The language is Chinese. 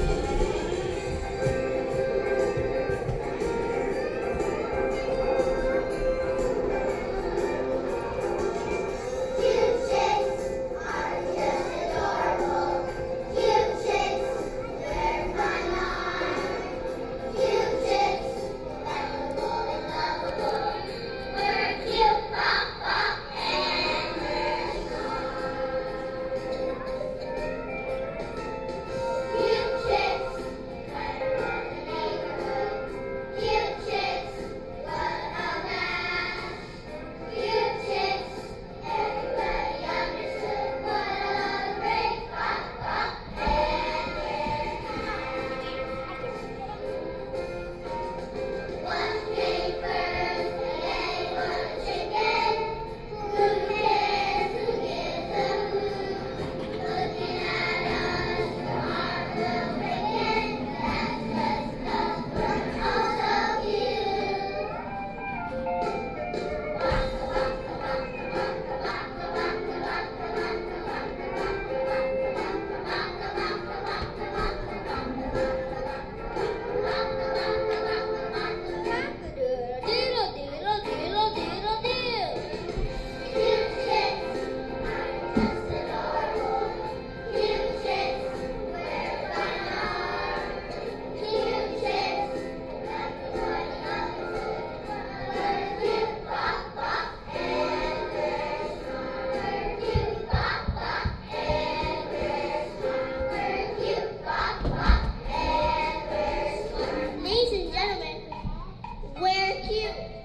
you. 命。